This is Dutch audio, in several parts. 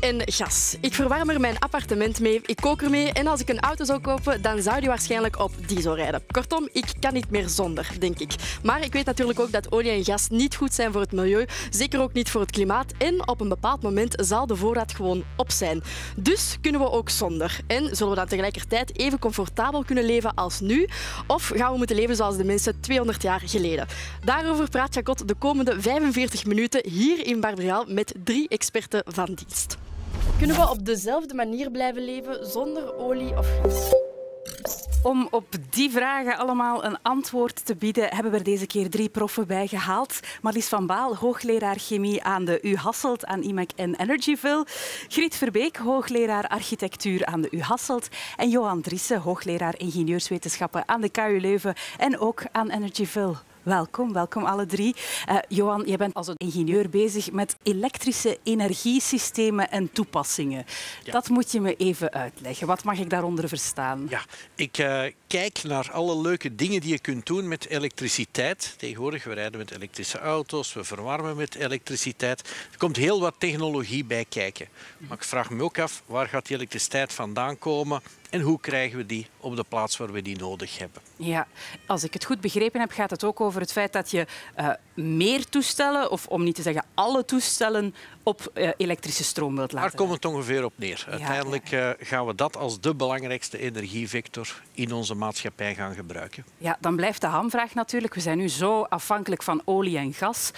En gas. Ik verwarm er mijn appartement mee, ik kook ermee en als ik een auto zou kopen, dan zou die waarschijnlijk op diesel rijden. Kortom, ik kan niet meer zonder, denk ik. Maar ik weet natuurlijk ook dat olie en gas niet goed zijn voor het milieu, zeker ook niet voor het klimaat en op een bepaald moment zal de voorraad gewoon op zijn. Dus kunnen we ook zonder. En zullen we dan tegelijkertijd even comfortabel kunnen leven als nu? Of gaan we moeten leven zoals de mensen 200 jaar geleden? Daarover praat Jacot de komende 45 minuten hier in Barbreal met drie experten van dienst. Kunnen we op dezelfde manier blijven leven zonder olie of gas? Om op die vragen allemaal een antwoord te bieden, hebben we er deze keer drie proffen bij gehaald. Marlies van Baal, hoogleraar chemie aan de U Hasselt aan IMEC en Energyville. Griet Verbeek, hoogleraar architectuur aan de U Hasselt. En Johan Driessen, hoogleraar ingenieurswetenschappen aan de KU Leuven en ook aan Energyville. Welkom, welkom alle drie. Uh, Johan, je bent als een ingenieur bezig met elektrische energiesystemen en toepassingen. Dat moet je me even uitleggen. Wat mag ik daaronder verstaan? Ja, ik uh, kijk naar alle leuke dingen die je kunt doen met elektriciteit. Tegenwoordig, we rijden met elektrische auto's, we verwarmen met elektriciteit. Er komt heel wat technologie bij kijken. Maar ik vraag me ook af, waar gaat die elektriciteit vandaan komen? En hoe krijgen we die op de plaats waar we die nodig hebben? Ja, als ik het goed begrepen heb, gaat het ook over het feit dat je uh, meer toestellen, of om niet te zeggen alle toestellen, op uh, elektrische stroom wilt laten. Daar komt het ongeveer op neer. Ja, Uiteindelijk uh, gaan we dat als de belangrijkste energievector in onze maatschappij gaan gebruiken. Ja, dan blijft de hamvraag natuurlijk. We zijn nu zo afhankelijk van olie en gas.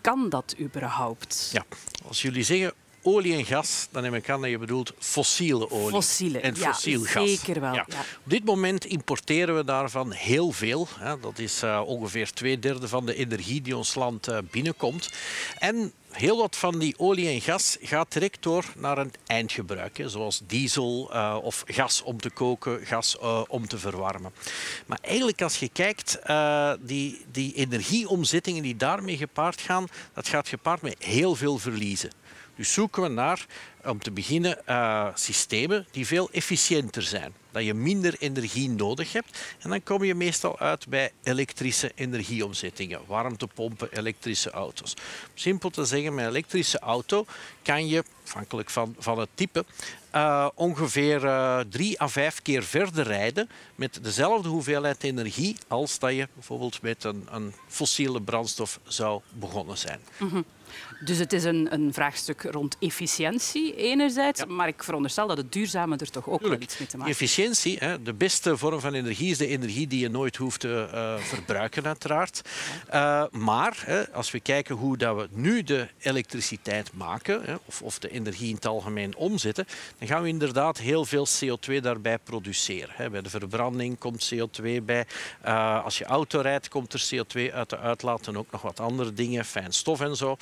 Kan dat überhaupt? Ja, als jullie zeggen olie en gas, dan neem ik aan dat je bedoelt fossiele olie Fossiele, en ja, fossiel gas. Zeker wel. Ja. Ja. Op dit moment importeren we daarvan heel veel. Dat is uh, ongeveer twee derde van de energie die ons land uh, binnenkomt. En heel wat van die olie en gas gaat direct door naar een eindgebruik, zoals diesel uh, of gas om te koken, gas uh, om te verwarmen. Maar eigenlijk als je kijkt, uh, die, die energieomzettingen die daarmee gepaard gaan, dat gaat gepaard met heel veel verliezen. Dus zoeken we naar, om te beginnen, uh, systemen die veel efficiënter zijn. Dat je minder energie nodig hebt. En dan kom je meestal uit bij elektrische energieomzettingen. Warmtepompen, elektrische auto's. Simpel te zeggen, met een elektrische auto kan je, afhankelijk van, van het type, uh, ongeveer uh, drie à vijf keer verder rijden met dezelfde hoeveelheid energie als dat je bijvoorbeeld met een, een fossiele brandstof zou begonnen zijn. -hmm. Dus het is een, een, vraagstuk rond efficiëntie enerzijds, ja. maar ik veronderstel dat het duurzame er toch ook Tuurlijk. wel iets mee te maken heeft. Efficiëntie, hè, de beste vorm van energie is de energie die je nooit hoeft te uh, verbruiken uiteraard. Uh, maar hè, als we kijken hoe dat we nu de elektriciteit maken, hè, of, of, de energie in het algemeen omzetten, dan gaan we inderdaad heel veel CO2 daarbij produceren. Hè. Bij de verbranding komt CO2 bij. Uh, als je auto rijdt, komt er CO2 uit de uitlaat en ook nog wat andere dingen, fijn stof en zo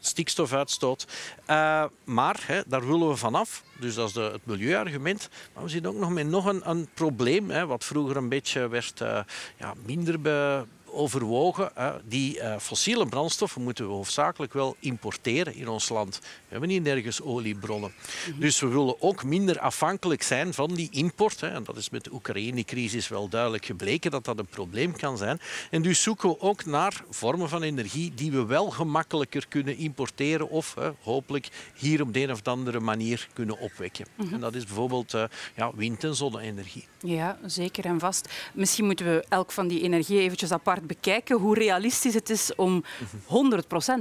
stikstofuitstoot. Uh, maar hè, daar willen we vanaf. Dus dat is de, het milieuargument. Maar we zitten ook nog met nog een, een probleem, hè, wat vroeger een beetje werd uh, ja, minder be, overwogen. Hè. Die uh, fossiele brandstoffen moeten we hoofdzakelijk wel importeren in ons land. We hebben niet nergens oliebronnen. Mm -hmm. Dus we willen ook minder afhankelijk zijn van die import. Hè. En dat is met de Oekraïne-crisis wel duidelijk gebleken dat dat een probleem kan zijn. En dus zoeken we ook naar vormen van energie die we wel gemakkelijker kunnen importeren of hè, hopelijk hier op de een of andere manier kunnen opwekken. Mm -hmm. En dat is bijvoorbeeld uh, ja, wind- en zonne-energie. Ja, zeker en vast. Misschien moeten we elk van die energie eventjes apart bekijken hoe realistisch het is om 100%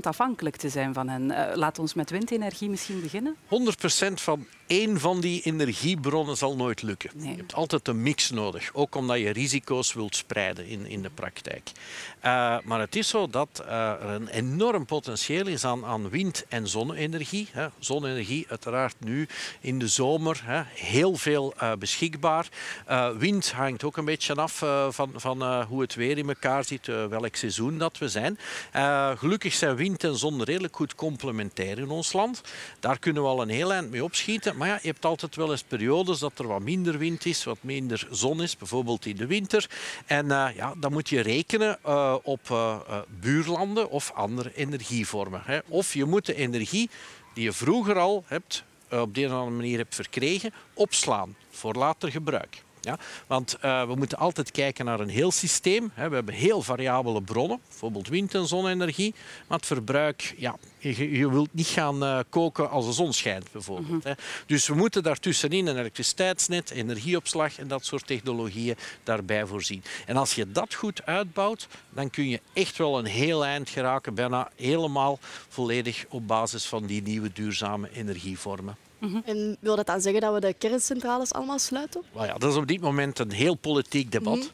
afhankelijk te zijn van hen. Uh, laat ons met windenergie misschien beginnen. 100% van één van die energiebronnen zal nooit lukken. Nee. Je hebt altijd een mix nodig, ook omdat je risico's wilt spreiden in, in de praktijk. Uh, maar het is zo dat uh, er een enorm potentieel is aan, aan wind- en zonne-energie. Hè. Zonne-energie uiteraard nu in de zomer hè, heel veel uh, beschikbaar. wind hangt ook een beetje af van, van hoe het weer in elkaar zit, welk seizoen dat we zijn. gelukkig zijn wind en zon redelijk goed complementair in ons land. Daar kunnen we al een heel eind mee opschieten. Maar ja, je hebt altijd wel eens periodes dat er wat minder wind is, wat minder zon is, bijvoorbeeld in de winter. En uh, ja, dan moet je rekenen uh, op uh, buurlanden of andere energievormen. Hè. Of je moet de energie die je vroeger al hebt, op de een of andere manier hebt verkregen, opslaan voor later gebruik. Ja? Want we moeten altijd kijken naar een heel systeem. We hebben heel variabele bronnen, bijvoorbeeld wind- en zonne-energie. Maar het verbruik, ja, je, je wilt niet gaan uh, koken als de zon schijnt, bijvoorbeeld. Mm -hmm. Dus we moeten daartussenin een elektriciteitsnet, energieopslag en dat soort technologieën daarbij voorzien. En als je dat goed uitbouwt, dan kun je echt wel een heel eind geraken, bijna helemaal volledig op basis van die nieuwe duurzame energievormen. Mm -hmm. En wil dat dan zeggen dat we de kerncentrales allemaal sluiten? Well ja, dat is op dit moment een heel politiek debat. Mm -hmm.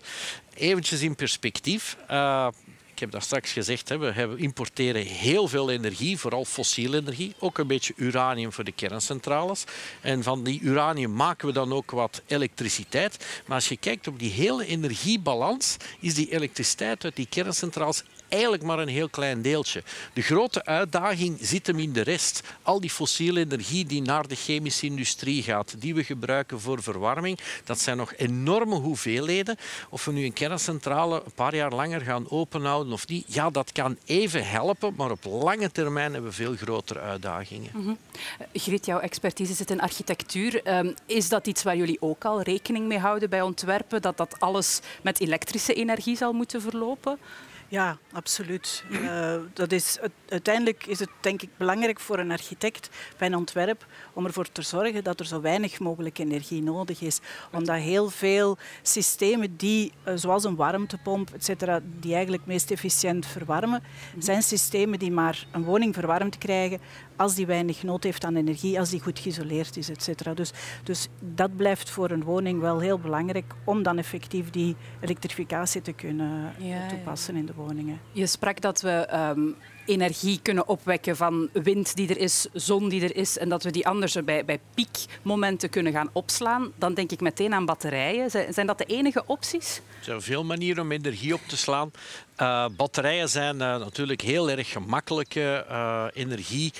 Eventjes in perspectief. Uh, ik heb daar straks gezegd, we importeren heel veel energie, vooral fossiele energie. Ook een beetje uranium voor de kerncentrales. En van die uranium maken we dan ook wat elektriciteit. Maar als je kijkt op die hele energiebalans, is die elektriciteit uit die kerncentrales eigenlijk maar een heel klein deeltje. De grote uitdaging zit hem in de rest. Al die fossiele energie die naar de chemische industrie gaat, die we gebruiken voor verwarming, dat zijn nog enorme hoeveelheden. Of we nu een kerncentrale een paar jaar langer gaan openhouden of niet, ja, dat kan even helpen, maar op lange termijn hebben we veel grotere uitdagingen. Mm -hmm. Griet, jouw expertise zit in architectuur. Um, is dat iets waar jullie ook al rekening mee houden bij ontwerpen, dat dat alles met elektrische energie zal moeten verlopen? Ja, absoluut. Uh, dat is, uiteindelijk is het denk ik belangrijk voor een architect bij een ontwerp om ervoor te zorgen dat er zo weinig mogelijk energie nodig is. Omdat heel veel systemen die, uh, zoals een warmtepomp, etc., die eigenlijk meest efficiënt verwarmen, zijn systemen die maar een woning verwarmd krijgen als die weinig nood heeft aan energie, als die goed geïsoleerd is, etc. Dus, dus dat blijft voor een woning wel heel belangrijk om dan effectief die elektrificatie te kunnen ja, toepassen ja. in de woningen. Je sprak dat we um, energie kunnen opwekken van wind die er is, zon die er is en dat we die anders bij, bij piekmomenten kunnen gaan opslaan. Dan denk ik meteen aan batterijen. Zijn dat de enige opties? Er zijn veel manieren om energie op te slaan. Uh, batterijen zijn uh, natuurlijk heel erg gemakkelijke uh, energie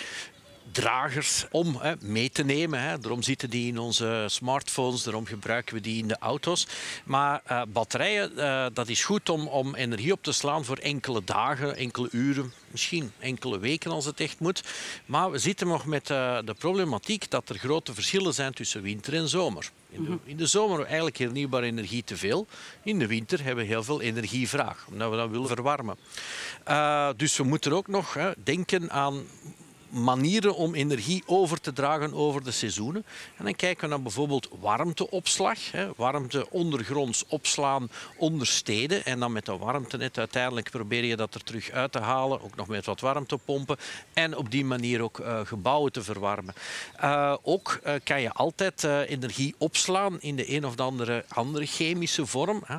dragers om hè, mee te nemen. Hè. Daarom zitten die in onze smartphones, daarom gebruiken we die in de auto's. Maar uh, batterijen, uh, dat is goed om, om energie op te slaan voor enkele dagen, enkele uren, misschien enkele weken als het echt moet. Maar we zitten nog met uh, de problematiek dat er grote verschillen zijn tussen winter en zomer. In de, in de zomer eigenlijk hernieuwbare energie te veel. In de winter hebben we heel veel energievraag, omdat we dat willen verwarmen. Uh, dus we moeten ook nog hè, denken aan manieren om energie over te dragen over de seizoenen. En dan kijken we naar bijvoorbeeld warmteopslag. Hè, warmte ondergronds opslaan onder steden. En dan met de warmtenet uiteindelijk probeer je dat er terug uit te halen. Ook nog met wat warmtepompen. En op die manier ook uh, gebouwen te verwarmen. Uh, ook uh, kan je altijd energie opslaan in de een of de andere, andere chemische vorm. Hè.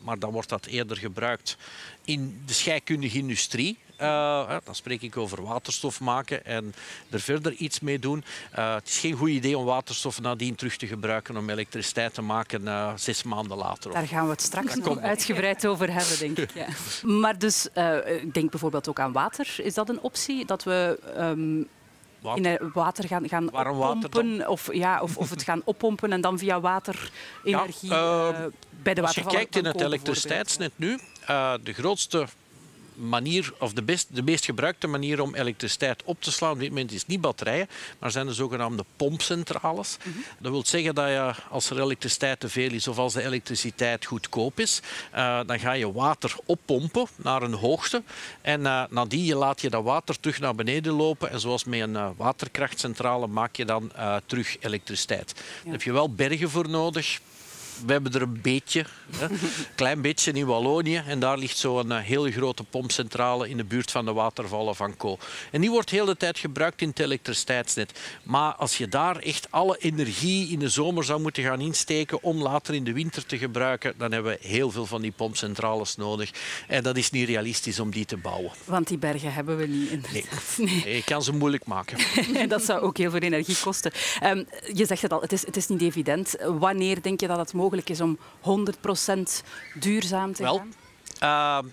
maar dan wordt dat eerder gebruikt in de scheikundige industrie. Uh, dan spreek ik over waterstof maken en er verder iets mee doen. Uh, het is geen goed idee om waterstof nadien terug te gebruiken om elektriciteit te maken uh, zes maanden later. Daar gaan we het straks nog uitgebreid over hebben, denk ik. Ja. Maar dus, ik denk bijvoorbeeld ook aan water. Is dat een optie? Dat we... Um, water. in water gaan, gaan oppompen of, ja, of, of het gaan oppompen en dan via water energie ja, uh, bij de Als je kijkt in het elektriciteitsnet nu, uh, de grootste manier, of de, best, de meest gebruikte manier om elektriciteit op te slaan op dit moment is niet batterijen, maar zijn de zogenaamde pompcentrales. Mm -hmm. Dat wil zeggen dat je, als er elektriciteit te veel is of als de elektriciteit goedkoop is, uh, dan ga je water oppompen naar een hoogte en uh, nadien laat je dat water terug naar beneden lopen en zoals met een uh, waterkrachtcentrale maak je dan terug elektriciteit. Ja. Daar heb je wel bergen voor nodig, we hebben er een beetje, een klein beetje in Wallonië. En daar ligt zo'n uh, hele grote pompcentrale in de buurt van de watervallen van Co. En die wordt de hele tijd gebruikt in het elektriciteitsnet. Maar als je daar echt alle energie in de zomer zou moeten gaan insteken om later in de winter te gebruiken, dan hebben we heel veel van die pompcentrales nodig. En dat is niet realistisch om die te bouwen. Want die bergen hebben we niet, inderdaad. Nee, nee. je kan ze moeilijk maken. dat zou ook heel veel energie kosten. Um, je zegt het al, het is, het is niet evident. Wanneer denk je dat het mogelijk is om 100% duurzaam te Wel, gaan? Uh,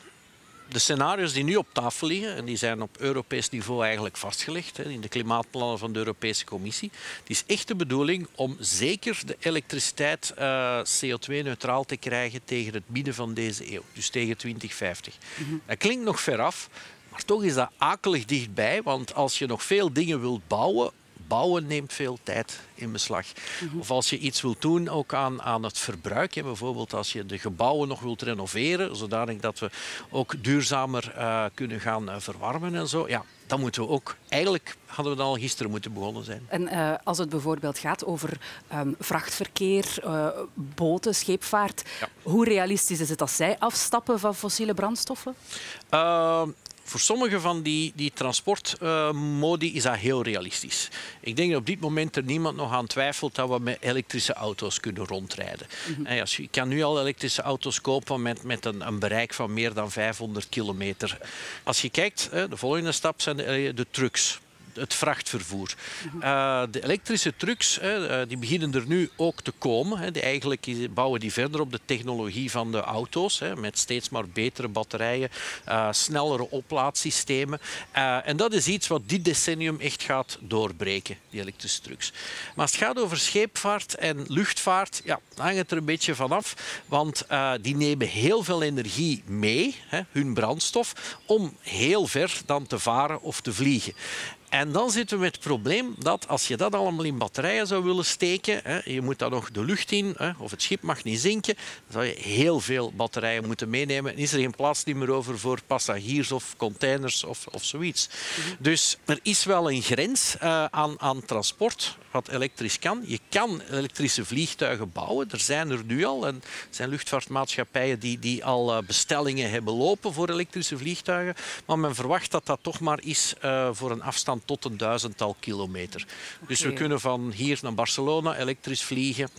de scenario's die nu op tafel liggen, en die zijn op Europees niveau eigenlijk vastgelegd hè, in de klimaatplannen van de Europese Commissie, het is echt de bedoeling om zeker de elektriciteit uh, CO2-neutraal te krijgen tegen het midden van deze eeuw, dus tegen 2050. Mm -hmm. Dat klinkt nog ver af, maar toch is dat akelig dichtbij, want als je nog veel dingen wilt bouwen, bouwen neemt veel tijd in beslag. Of als je iets wilt doen ook aan, aan het verbruik. Hè. Bijvoorbeeld als je de gebouwen nog wilt renoveren, zodanig dat we ook duurzamer uh, kunnen gaan uh, verwarmen en zo. Ja, dan moeten we ook... Eigenlijk hadden we dan al gisteren moeten begonnen zijn. En uh, als het bijvoorbeeld gaat over um, vrachtverkeer, boten, scheepvaart, ja. hoe realistisch is het dat zij afstappen van fossiele brandstoffen? Ehm, voor sommige van die, die transportmodi is dat heel realistisch. Ik denk dat op dit moment er niemand nog aan twijfelt dat we met elektrische auto's kunnen rondrijden. Mm -hmm. Je kan nu al elektrische auto's kopen met, met een, een, bereik van meer dan 500 kilometer. Als je kijkt, de volgende stap zijn de, de trucks het vrachtvervoer. Uh, de elektrische trucks uh, die beginnen er nu ook te komen. Die eigenlijk bouwen die verder op de technologie van de auto's. Met steeds maar betere batterijen, uh, snellere oplaadsystemen. en dat is iets wat dit decennium echt gaat doorbreken, die elektrische trucks. Maar als het gaat over scheepvaart en luchtvaart, ja, hangt het er een beetje vanaf. Want die nemen heel veel energie mee, hun brandstof, om heel ver dan te varen of te vliegen. En dan zitten we met het probleem dat als je dat allemaal in batterijen zou willen steken, hè, je moet dan nog de lucht in, hè, of het schip mag niet zinken, dan zou je heel veel batterijen moeten meenemen. En is er geen plaats meer over voor passagiers of containers of, of zoiets. Dus er is wel een grens uh, aan, aan transport wat elektrisch kan. Je kan elektrische vliegtuigen bouwen. Er zijn er nu al. En er zijn luchtvaartmaatschappijen die, die al uh, bestellingen hebben lopen voor elektrische vliegtuigen. Maar men verwacht dat dat toch maar is uh, voor een afstand tot een duizendtal kilometer. Okay. Dus we kunnen van hier naar Barcelona elektrisch vliegen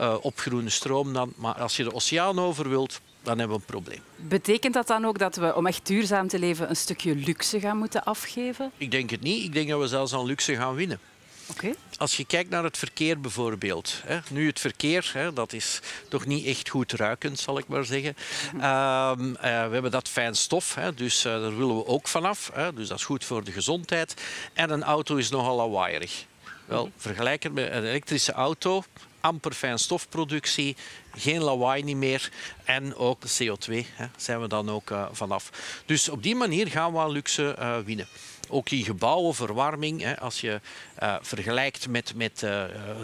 uh, op groene stroom. Dan. Maar als je de oceaan over wilt, dan hebben we een probleem. Betekent dat dan ook dat we, om echt duurzaam te leven, een stukje luxe gaan moeten afgeven? Ik denk het niet. Ik denk dat we zelfs aan luxe gaan winnen. Okay. Als je kijkt naar het verkeer bijvoorbeeld. Hè, nu het verkeer, hè, dat is toch niet echt goed ruikend, zal ik maar zeggen. Uh, uh, we hebben dat fijn stof, hè, dus uh, daar willen we ook vanaf. Hè, dus dat is goed voor de gezondheid. En een auto is nogal lawaaierig. Wel, vergelijken met een elektrische auto, amper fijnstofproductie, geen lawaai niet meer en ook de CO2 hè, zijn we dan ook uh, vanaf. Dus op die manier gaan we aan luxe uh, winnen. Ook in gebouwen, verwarming, hè, als je uh, vergelijkt met, met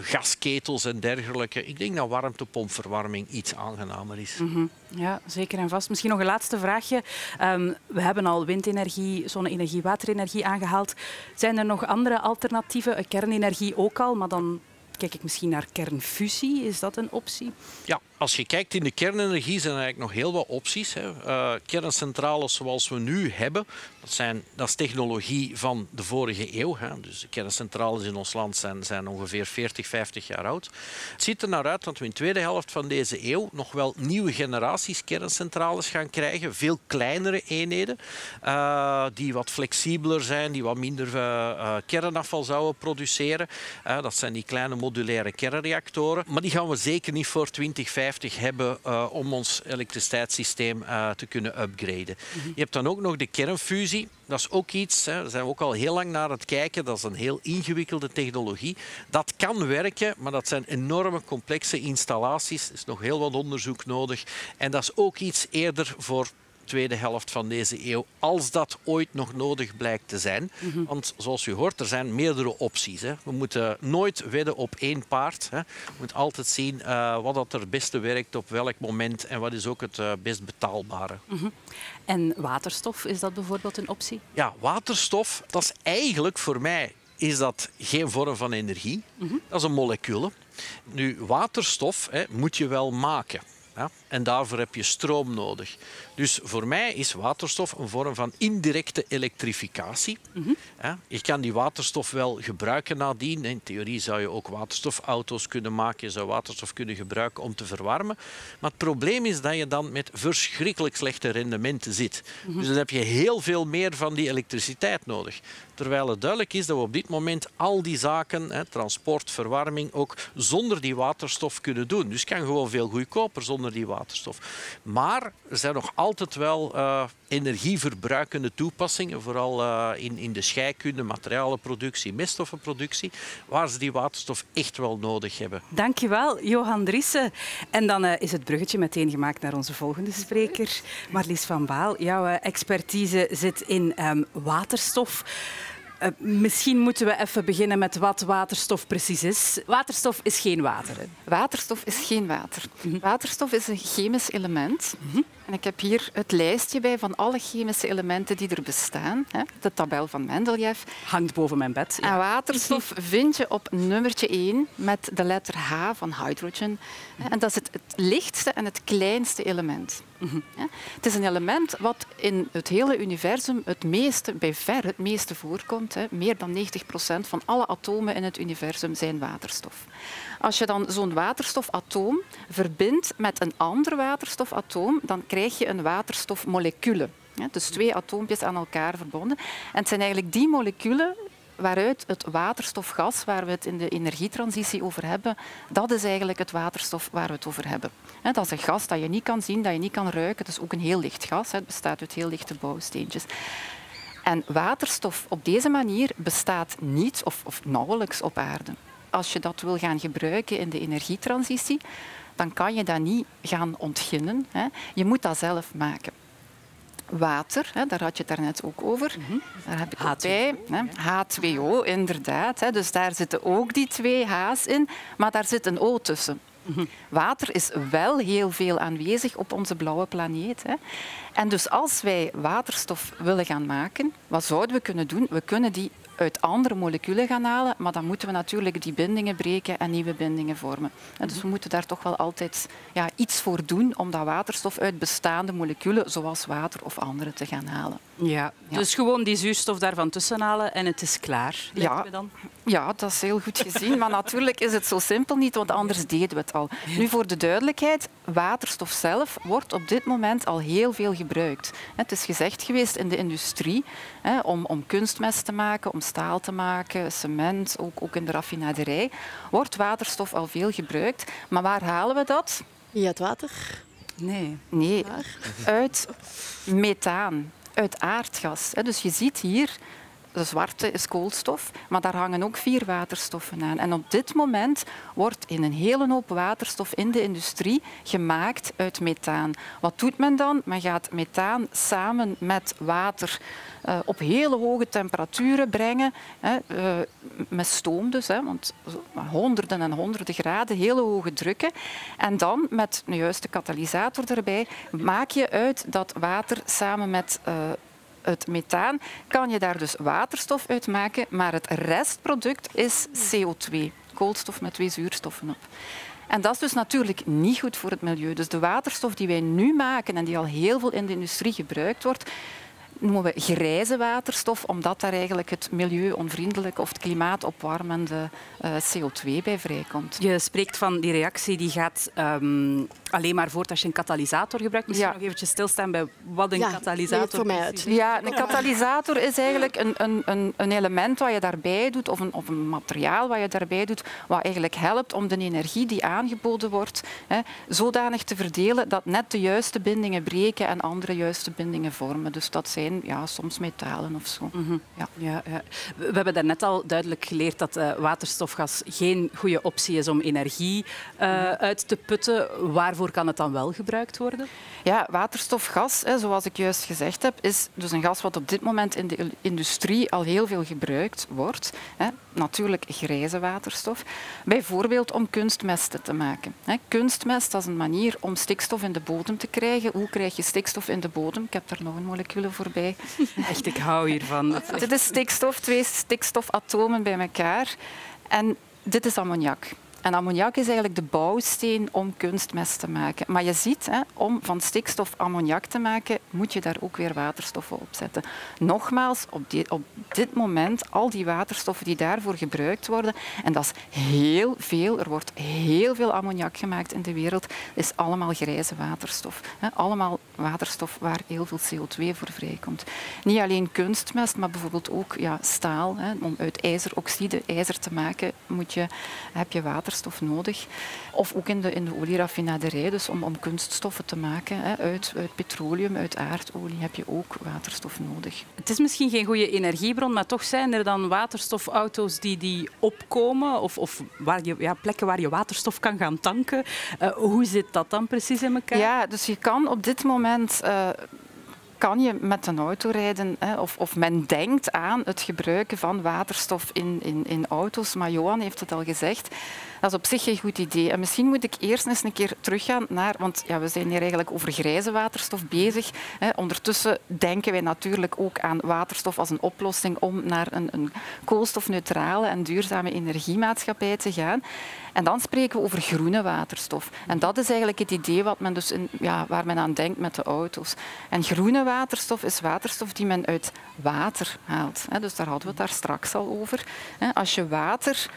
gasketels en dergelijke. Ik denk dat warmtepompverwarming iets aangenamer is. Mm -hmm. Ja, zeker en vast. Misschien nog een laatste vraagje. Um, we hebben al windenergie, zonne-energie, waterenergie aangehaald. Zijn er nog andere alternatieven? Kernenergie ook al, maar dan Kijk ik misschien naar kernfusie, is dat een optie? Ja, als je kijkt in de kernenergie zijn er eigenlijk nog heel wat opties. Hè. Uh, kerncentrales zoals we nu hebben, dat, zijn, dat is technologie van de vorige eeuw. Dus de kerncentrales in ons land zijn, zijn ongeveer 40, 50 jaar oud. Het ziet er naar uit dat we in de tweede helft van deze eeuw nog wel nieuwe generaties kerncentrales gaan krijgen. Veel kleinere eenheden, uh, die wat flexibeler zijn, die wat minder uh, kernafval zouden produceren. dat zijn die kleine modulaire kernreactoren. Maar die gaan we zeker niet voor 20, 50 hebben uh, om ons elektriciteitssysteem uh, te kunnen upgraden. Mm -hmm. Je hebt dan ook nog de kernfusie. Dat is ook iets, hè, daar zijn we ook al heel lang naar het kijken. Dat is een heel ingewikkelde technologie. Dat kan werken, maar dat zijn enorme complexe installaties. Er is nog heel wat onderzoek nodig. En dat is ook iets eerder voor tweede helft van deze eeuw, als dat ooit nog nodig blijkt te zijn. Mm -hmm. Want zoals u hoort, er zijn meerdere opties. Hè. We moeten nooit wedden op één paard. Hè. We moeten altijd zien uh, wat dat er het beste werkt op welk moment en wat is ook het uh, best betaalbare. Mm -hmm. En waterstof, is dat bijvoorbeeld een optie? Ja, waterstof, dat is eigenlijk voor mij is dat geen vorm van energie. Mm -hmm. Dat is een molecuul. Nu, waterstof hè, moet je wel maken. Ja? En daarvoor heb je stroom nodig. Dus voor mij is waterstof een vorm van indirecte elektrificatie. Mm -hmm. Je kan die waterstof wel gebruiken nadien. In theorie zou je ook waterstofauto's kunnen maken. Je zou waterstof kunnen gebruiken om te verwarmen. Maar het probleem is dat je dan met verschrikkelijk slechte rendementen zit. Mm -hmm. Dus dan heb je heel veel meer van die elektriciteit nodig. Terwijl het duidelijk is dat we op dit moment al die zaken, hè, transport, verwarming, ook zonder die waterstof kunnen doen. Dus het kan gewoon veel goedkoper zonder die waterstof. Maar er zijn nog altijd wel uh, energieverbruikende toepassingen, vooral uh, in, in de scheikunde, materialenproductie, meststoffenproductie, waar ze die waterstof echt wel nodig hebben. Dankjewel, Johan Driessen. En dan uh, is het bruggetje meteen gemaakt naar onze volgende spreker, Marlies van Baal. Jouw expertise zit in um, waterstof. Uh, misschien moeten we even beginnen met wat waterstof precies is. Waterstof is geen water. Hè? Waterstof is geen water. Waterstof is een chemisch element. Mhm. En ik heb hier het lijstje bij van alle chemische elementen die er bestaan. De tabel van Mendeleev. Hangt boven mijn bed. Ja. En waterstof vind je op nummertje 1 met de letter H van hydrogen. En dat is het, het lichtste en het kleinste element. Mhm. Het is een element wat in het hele universum het meeste, bij ver het meeste voorkomt. Meer dan 90 procent van alle atomen in het universum zijn waterstof. Als je dan zo'n waterstofatoom verbindt met een ander waterstofatoom, dan krijg je een waterstofmolecule. dus twee atoompjes aan elkaar verbonden. En het zijn eigenlijk die moleculen waaruit het waterstofgas, waar we het in de energietransitie over hebben, dat is eigenlijk het waterstof waar we het over hebben. Dat is een gas dat je niet kan zien, dat je niet kan ruiken. Het is ook een heel licht gas. Het bestaat uit heel lichte bouwsteentjes. En waterstof op deze manier bestaat niet of, of nauwelijks op aarde als je dat wil gaan gebruiken in de energietransitie, dan kan je dat niet gaan ontginnen. Hè. Je moet dat zelf maken. Water, hè, daar had je het daarnet ook over. Mhm. Daar heb ik H2. bij. Hè. H2O, inderdaad. Hè. Dus daar zitten ook die twee H's in, maar daar zit een O tussen. Mhm. Water is wel heel veel aanwezig op onze blauwe planeet. Hè. En dus als wij waterstof willen gaan maken, wat zouden we kunnen doen? We kunnen die uit andere moleculen gaan halen, maar dan moeten we natuurlijk die bindingen breken en nieuwe bindingen vormen. En dus we moeten daar toch wel altijd ja, iets voor doen om dat waterstof uit bestaande moleculen, zoals water of andere, te gaan halen. Ja, dus gewoon die zuurstof daarvan tussen halen en het is klaar. Ja, dan. ja, dat is heel goed gezien. Maar natuurlijk is het zo simpel niet, want anders deden we het al. Nu voor de duidelijkheid, waterstof zelf wordt op dit moment al heel veel gebruikt. Het is gezegd geweest in de industrie om, om kunstmest te maken, om staal te maken, cement, ook, ook in de raffinaderij, wordt waterstof al veel gebruikt. Maar waar halen we dat? Ja, het water? Nee. Nee, uit methaan, uit aardgas. Dus je ziet hier de zwarte is koolstof, maar daar hangen ook vier waterstoffen aan. En op dit moment wordt in een hele hoop waterstof in de industrie gemaakt uit methaan. Wat doet men dan? Men gaat methaan samen met water uh, op hele hoge temperaturen brengen, hè, uh, met stoom dus, hè, want honderden en honderden graden, hele hoge drukken. En dan met een juiste katalysator erbij maak je uit dat water samen met uh, het methaan, kan je daar dus waterstof uit maken, maar het restproduct is CO2, koolstof met twee zuurstoffen op. En dat is dus natuurlijk niet goed voor het milieu. Dus de waterstof die wij nu maken en die al heel veel in de industrie gebruikt wordt, noemen we grijze waterstof, omdat daar eigenlijk het milieu-onvriendelijke of het klimaatopwarmende uh, CO2 bij vrijkomt. Je spreekt van die reactie die gaat um, alleen maar voort als je een katalysator gebruikt. Misschien ja. nog eventjes stilstaan bij wat een ja, katalysator voor mij uit. Ja, een katalysator is eigenlijk een, een, een, een element wat je daarbij doet, of een, of een materiaal wat je daarbij doet, wat eigenlijk helpt om de energie die aangeboden wordt hè, zodanig te verdelen dat net de juiste bindingen breken en andere juiste bindingen vormen. Dus dat zijn ja, soms metalen of zo. Mhm. ja. Ja, ja. We hebben daarnet al duidelijk geleerd dat uh, waterstofgas geen goede optie is om energie uh, uit te putten. Waarvoor kan het dan wel gebruikt worden? Ja, waterstofgas, hè, zoals ik juist gezegd heb, is dus een gas wat op dit moment in de industrie al heel veel gebruikt wordt. Hè. Natuurlijk grijze waterstof. Bijvoorbeeld om kunstmesten te maken. Hè. Kunstmest is een manier om stikstof in de bodem te krijgen. Hoe krijg je stikstof in de bodem? Ik heb daar nog een molecule voorbij. Echt, ik hou hiervan. Dit is stikstof, twee stikstofatomen bij elkaar. En dit is ammoniak. En ammoniak is eigenlijk de bouwsteen om kunstmest te maken. Maar je ziet, hè, om van stikstof ammoniak te maken, moet je daar ook weer waterstoffen op zetten. Nogmaals, op, op dit moment, al die waterstoffen die daarvoor gebruikt worden, en dat is heel veel, er wordt heel veel ammoniak gemaakt in de wereld, is allemaal grijze waterstof. Hè. Allemaal waterstof waar heel veel CO2 voor vrijkomt. Niet alleen kunstmest, maar bijvoorbeeld ook ja, staal. Hè. Om uit ijzeroxide ijzer te maken, moet je, heb je waterstof nodig. Of ook in de, in de olieraffinaderij, dus om, om kunststoffen te maken hè, uit, uit petroleum, uit aardolie, heb je ook waterstof nodig. Het is misschien geen goede energiebron, maar toch zijn er dan waterstofauto's die, die opkomen of, of waar je, ja, plekken waar je waterstof kan gaan tanken. Uh, hoe zit dat dan precies in elkaar? Ja, dus je kan op dit moment... Uh, kan je met een auto rijden hè, of, of men denkt aan het gebruiken van waterstof in, in, in auto's. Maar Johan heeft het al gezegd, dat is op zich geen goed idee. En misschien moet ik eerst eens een keer teruggaan naar, want ja, we zijn hier eigenlijk over grijze waterstof bezig. Hè. Ondertussen denken wij natuurlijk ook aan waterstof als een oplossing om naar een, een koolstofneutrale en duurzame energiemaatschappij te gaan. En dan spreken we over groene waterstof. En dat is eigenlijk het idee wat men dus in, ja, waar men aan denkt met de auto's. En groene waterstof is waterstof die men uit water haalt. Dus daar hadden we het daar straks al over. Als je water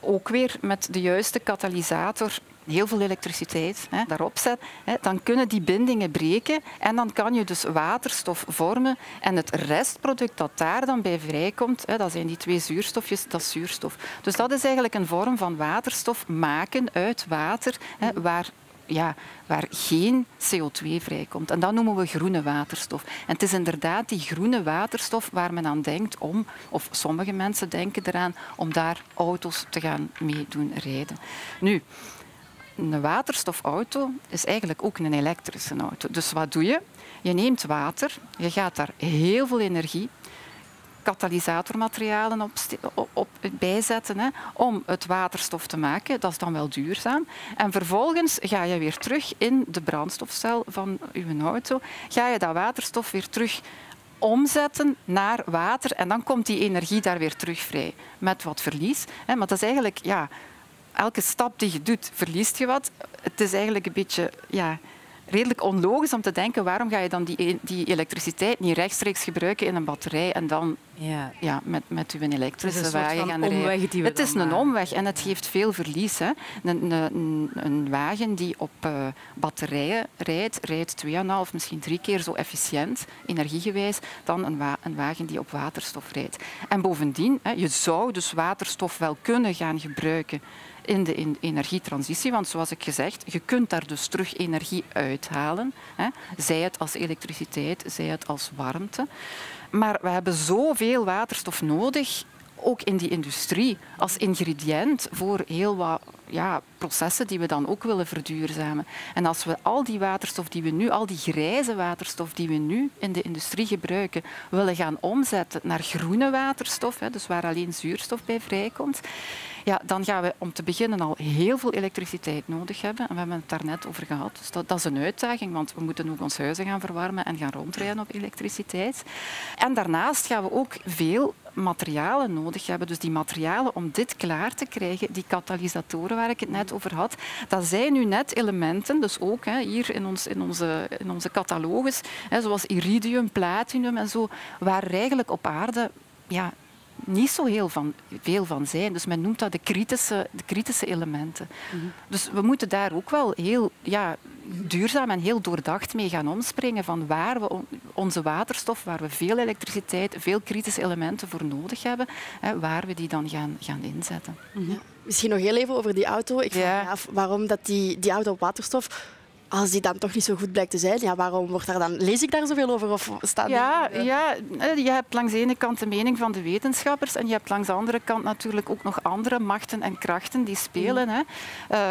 ook weer met de juiste katalysator heel veel elektriciteit hè, daarop zet, hè, dan kunnen die bindingen breken en dan kan je dus waterstof vormen en het restproduct dat daar dan bij vrijkomt, hè, dat zijn die twee zuurstofjes, dat is zuurstof. Dus dat is eigenlijk een vorm van waterstof maken uit water waar ja, waar geen CO2 vrijkomt. En dat noemen we groene waterstof. En het is inderdaad die groene waterstof waar men aan denkt om, of sommige mensen denken eraan, om daar auto's te gaan mee doen rijden. Nu, een waterstofauto is eigenlijk ook een elektrische auto. Dus wat doe je? Je neemt water, je gaat daar heel veel energie, katalysatormaterialen op, op, bijzetten hè, om het waterstof te maken. Dat is dan wel duurzaam. En vervolgens ga je weer terug in de brandstofcel van je auto, ga je dat waterstof weer terug omzetten naar water en dan komt die energie daar weer terug vrij. Met wat verlies. Hè. Maar dat is eigenlijk, ja, elke stap die je doet, verliest je wat. Het is eigenlijk een beetje ja, redelijk onlogisch om te denken waarom ga je dan die, die elektriciteit niet rechtstreeks gebruiken in een batterij en dan ja. Ja, met, met uw elektrische wagen gaan rijden. Het is een omweg en het geeft veel verlies. Hè. Een, een, een wagen die op uh, batterijen rijdt, rijdt 2,5, misschien drie keer zo efficiënt, energiegewijs, dan een, wa een wagen die op waterstof rijdt. En bovendien, hè, je zou dus waterstof wel kunnen gaan gebruiken in de energietransitie. Want zoals ik gezegd, je kunt daar dus terug energie uithalen. Hè. Zij het als elektriciteit, zij het als warmte. Maar we hebben zoveel waterstof nodig ook in die industrie als ingrediënt voor heel wat ja, processen die we dan ook willen verduurzamen. En als we al die waterstof die we nu, al die grijze waterstof die we nu in de industrie gebruiken, willen gaan omzetten naar groene waterstof, dus waar alleen zuurstof bij vrijkomt, ja, dan gaan we om te beginnen al heel veel elektriciteit nodig hebben. En we hebben het daar net over gehad. Dus dat, dat is een uitdaging, want we moeten ook ons huizen gaan verwarmen en gaan rondrijden op elektriciteit. En daarnaast gaan we ook veel materialen nodig hebben. Dus die materialen om dit klaar te krijgen, die katalysatoren waar ik het net over had, dat zijn nu net elementen, dus ook hè, hier in, ons, in, onze, in onze catalogus, hè, zoals iridium, platinum en zo, waar eigenlijk op aarde ja, niet zo heel van, veel van zijn. Dus men noemt dat de kritische, de kritische elementen. Mhm. Dus we moeten daar ook wel heel ja, duurzaam en heel doordacht mee gaan omspringen van waar we onze waterstof, waar we veel elektriciteit, veel kritische elementen voor nodig hebben, hè, waar we die dan gaan, gaan inzetten. Mhm. Misschien nog heel even over die auto. Ik vraag me af waarom dat die, die auto op waterstof als die dan toch niet zo goed blijkt te zijn, ja, waarom wordt daar dan, lees ik daar zoveel over? Of staat ja, ja, eh, je hebt langs de ene kant de mening van de wetenschappers en je hebt langs de andere kant natuurlijk ook nog andere machten en krachten die spelen. Mm. Hè.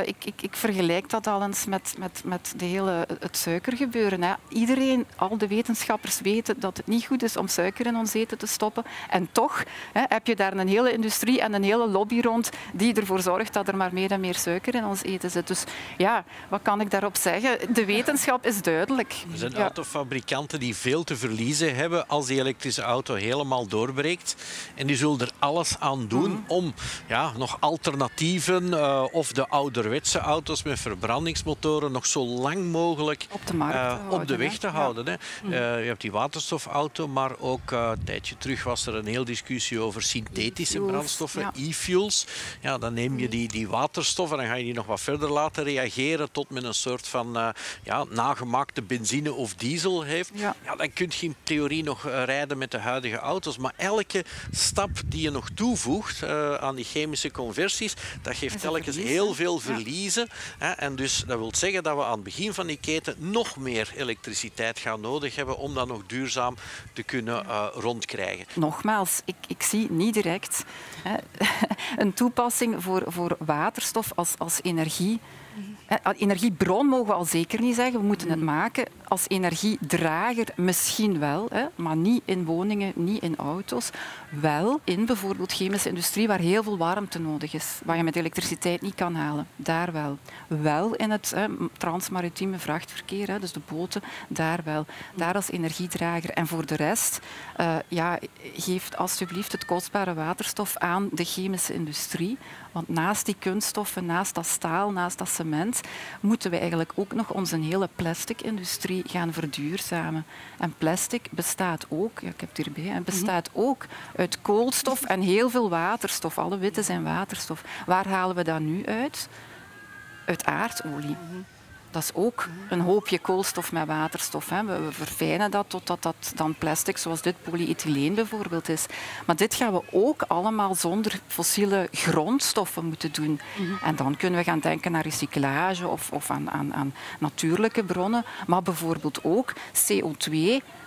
Uh, ik, ik, ik, vergelijk dat al eens met, met, met de hele, het suikergebeuren. Hè. Iedereen, al de wetenschappers weten dat het niet goed is om suiker in ons eten te stoppen. En toch hè, heb je daar een hele industrie en een hele lobby rond die ervoor zorgt dat er maar meer en meer suiker in ons eten zit. Dus ja, wat kan ik daarop zeggen? De wetenschap is duidelijk. Er zijn autofabrikanten die veel te verliezen hebben als die elektrische auto helemaal doorbreekt. En die zullen er alles aan doen mhm. om ja, nog alternatieven uh, of de ouderwetse auto's met verbrandingsmotoren nog zo lang mogelijk op de, markt uh, op de weg te houden. Hè. Uh, je hebt die waterstofauto, maar ook een tijdje terug was er een heel discussie over synthetische brandstoffen, e-fuels. Ja, dan neem je die, die waterstof en dan ga je die nog wat verder laten reageren tot met een soort van uh, ja, nagemaakte benzine of diesel heeft, ja. dan kun je in theorie nog eh, rijden met de huidige auto's. Maar elke stap die je nog toevoegt uh, aan die chemische conversies, dat geeft telkens heel veel verliezen. Hè? En dus dat wil zeggen dat we aan het begin van die keten nog meer elektriciteit gaan nodig hebben om dat nog duurzaam te kunnen rondkrijgen. Nogmaals, ik, ik zie niet direct hè, een toepassing voor, voor waterstof als, als energie Energiebron mogen we al zeker niet zeggen. We moeten het maken als energiedrager misschien wel, hè, maar niet in woningen, niet in auto's. Wel in bijvoorbeeld chemische industrie waar heel veel warmte nodig is, waar je met elektriciteit niet kan halen. Daar wel. Wel in het hè, transmaritieme vrachtverkeer, hè, dus de boten, daar wel. Daar als energiedrager. En voor de rest, uh, ja, geef alsjeblieft het kostbare waterstof aan de chemische industrie. Want naast die kunststoffen, naast dat staal, naast dat cement, moeten we eigenlijk ook nog onze hele plastic-industrie gaan verduurzamen. En plastic bestaat ook, ja, ik heb het hierbij, bestaat mhm. ook uit koolstof en heel veel waterstof. Alle witte zijn waterstof. Waar halen we dat nu uit? Uit aardolie. Dat is ook een hoopje koolstof met waterstof. Hè. We, verfijnen dat totdat dat dan plastic, zoals dit polyethyleen bijvoorbeeld is. Maar dit gaan we ook allemaal zonder fossiele grondstoffen moeten doen. Mhm. En dan kunnen we gaan denken naar recyclage of, of aan, aan, aan natuurlijke bronnen. Maar bijvoorbeeld ook CO2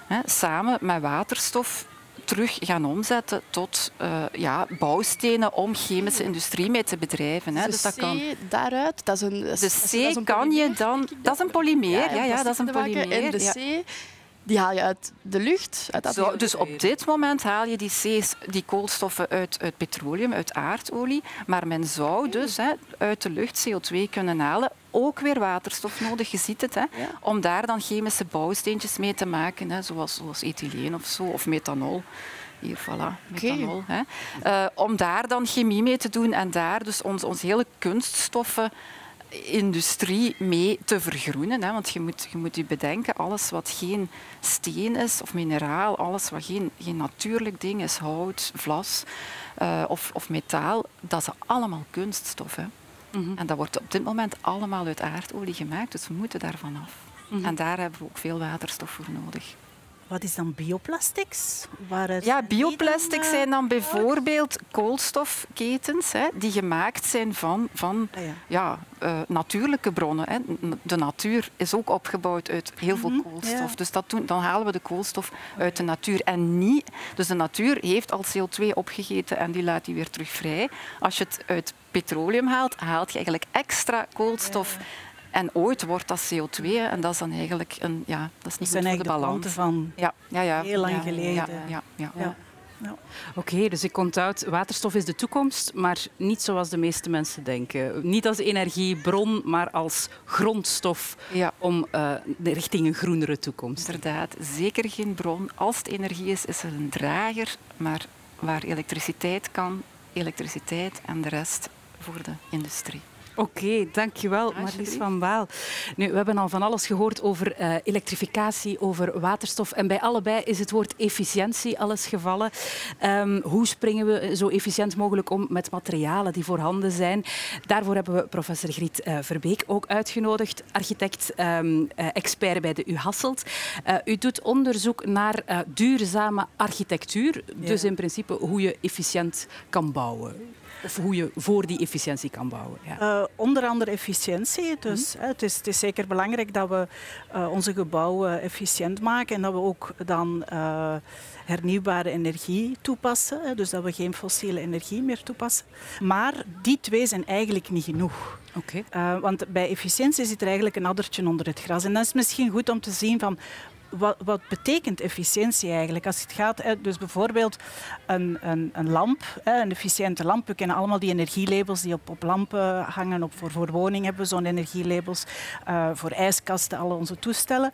hè, samen met waterstof terug gaan omzetten tot uh, ja, bouwstenen om chemische industrie mee te bedrijven. Hè. Dus dat kan... daaruit, dat is een, de C kan je dan... Dat is een polymeer. Ja, ja, dat is een polymeer. En de C die haal je uit de lucht. Uit Zo, dus op dit moment haal je die, C's, die koolstoffen uit, uit petroleum, uit aardolie. Maar men zou dus hè, uit de lucht CO2 kunnen halen. Ook weer waterstof nodig, je ziet het. Hè, Om daar dan chemische bouwsteentjes mee te maken, hè, zoals, zoals ethyleen of zo, of methanol. Hier, voilà, methanol. Hè. Uh, om daar dan chemie mee te doen en daar dus ons, ons hele kunststoffen industrie mee te vergroenen. Hè? Want je moet, je moet je bedenken, alles wat geen steen is of mineraal, alles wat geen, geen natuurlijk ding is, hout, vlas uh, of, of metaal, dat is allemaal kunststof. Hè? Mm -hmm. En dat wordt op dit moment allemaal uit aardolie gemaakt, dus we moeten daarvan af. Mm -hmm. En daar hebben we ook veel waterstof voor nodig. Wat is dan bioplastics? ja, bioplastics zijn dan bijvoorbeeld koolstofketens hè, die gemaakt zijn van, van ah, ja. ja uh, natuurlijke bronnen. Hè. De natuur is ook opgebouwd uit heel veel mhm, koolstof. Dus dat doen, dan halen we de koolstof uit de natuur. En niet, dus de natuur heeft al CO2 opgegeten en die laat die weer terug vrij. Als je het uit petroleum haalt, haalt je eigenlijk extra koolstof. En ooit wordt dat CO2 en dat is dan eigenlijk een, ja, dat is niet dat goed voor de balans. van ja, ja, ja. heel lang geleden. Ja, ja, ja. ja. Oké, dus ik onthoud, waterstof is de toekomst, maar niet zoals de meeste mensen denken. Niet als energiebron, maar als grondstof om uh, richting een groenere toekomst. Inderdaad, zeker geen bron. Als het energie is, is het een drager, maar waar elektriciteit kan, elektriciteit en de rest voor de industrie. Oké, dankjewel Marlies van Baal. Nu, we hebben al van alles gehoord over uh, elektrificatie, over waterstof. En bij allebei is het woord efficiëntie alles gevallen. Um, hoe springen we zo efficiënt mogelijk om met materialen die voorhanden zijn? Daarvoor hebben we professor Griet uh, Verbeek ook uitgenodigd, architect, um, uh, expert bij de U Hasselt. u doet onderzoek naar duurzame architectuur, dus in principe hoe je efficiënt kan bouwen. Of hoe je voor die efficiëntie kan bouwen. Ja. Uh, onder andere efficiëntie. Dus mm het, is, het, is, zeker belangrijk dat we uh, onze gebouwen efficiënt maken en dat we ook dan uh, hernieuwbare energie toepassen. Hè, dus dat we geen fossiele energie meer toepassen. Maar die twee zijn eigenlijk niet genoeg. Okay. want bij efficiëntie zit er eigenlijk een addertje onder het gras. En dat is misschien goed om te zien van wat, wat, betekent efficiëntie eigenlijk? Als het gaat, dus bijvoorbeeld een, een, een, lamp, een efficiënte lamp. We kennen allemaal die energielabels die op, op lampen hangen. Op, voor, voor woningen hebben we zo'n energielabels. Uh, voor ijskasten, al onze toestellen.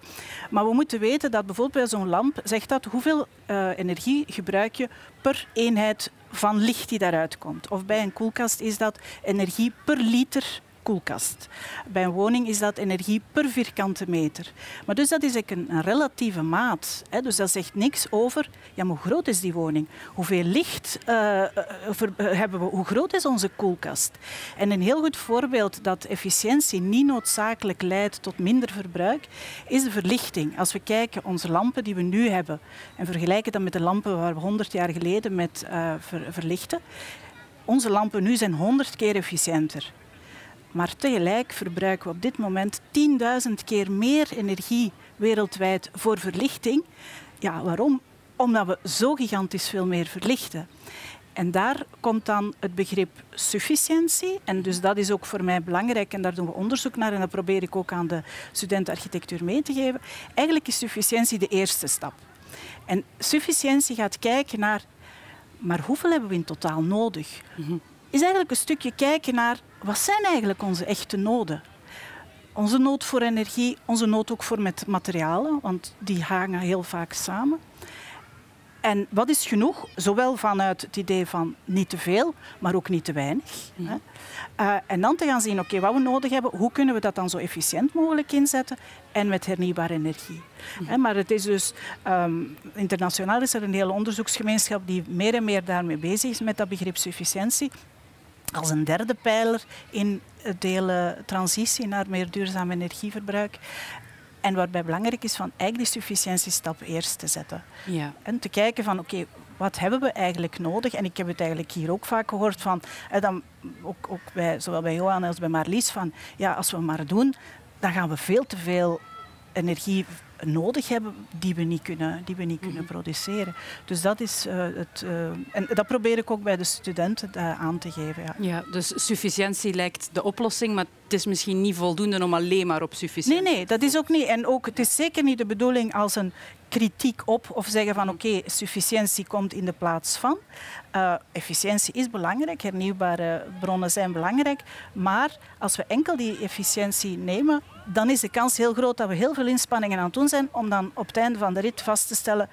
Maar we moeten weten dat bijvoorbeeld bij zo'n lamp zegt dat hoeveel uh, energie gebruik je per eenheid van licht die daaruit komt. Of bij een koelkast is dat energie per liter koelkast. Bij een woning is dat energie per vierkante meter. Maar dus dat is een, een relatieve maat. Hè. Dus dat zegt niks over ja, hoe groot is die woning? Hoeveel licht uh, hebben we? Hoe groot is onze koelkast? En een heel goed voorbeeld dat efficiëntie niet noodzakelijk leidt tot minder verbruik, is de verlichting. Als we kijken, onze lampen die we nu hebben, en vergelijken dat met de lampen waar we 100 jaar geleden met uh, ver, verlichten, onze lampen nu zijn 100 keer efficiënter. Maar tegelijk verbruiken we op dit moment 10.000 keer meer energie wereldwijd voor verlichting. Ja, waarom? Omdat we zo gigantisch veel meer verlichten. En daar komt dan het begrip sufficiëntie. En dus dat is ook voor mij belangrijk en daar doen we onderzoek naar en dat probeer ik ook aan de studenten architectuur mee te geven. Eigenlijk is sufficiëntie de eerste stap. En sufficiëntie gaat kijken naar, maar hoeveel hebben we in totaal nodig? Is eigenlijk een stukje kijken naar, wat zijn eigenlijk onze echte noden? Onze nood voor energie, onze nood ook voor met materialen, want die hangen heel vaak samen. En wat is genoeg? Zowel vanuit het idee van niet te veel, maar ook niet te weinig. Uh, en dan te gaan zien, oké, wat we nodig hebben, hoe kunnen we dat dan zo efficiënt mogelijk inzetten en met hernieuwbare energie. Hè, maar het is dus, um, internationaal is er een hele onderzoeksgemeenschap die meer en meer daarmee bezig is met dat begrip sufficiëntie als een derde pijler in de hele transitie naar meer duurzaam energieverbruik. En waarbij belangrijk is van eigenlijk die sufficiëntiestap eerst te zetten. Ja. En te kijken van oké, wat hebben we eigenlijk nodig? En ik heb het eigenlijk hier ook vaak gehoord van, dan, ook, ook bij, zowel bij Johan als bij Marlies, van ja, als we maar doen, dan gaan we veel te veel energie nodig hebben die we niet kunnen, die we niet kunnen mhm. produceren. Dus dat is uh, het. Uh, en dat probeer ik ook bij de studenten uh, aan te geven. Ja. ja, dus sufficiëntie lijkt de oplossing, maar het is misschien niet voldoende om alleen maar op sufficiëntie. Nee, nee, dat is ook niet. En ook, het is zeker niet de bedoeling als een kritiek op of zeggen van oké, okay, sufficiëntie komt in de plaats van. Uh, efficiëntie is belangrijk, hernieuwbare bronnen zijn belangrijk, maar als we enkel die efficiëntie nemen, dan is de kans heel groot dat we heel veel inspanningen aan het doen zijn om dan op het einde van de rit vast te stellen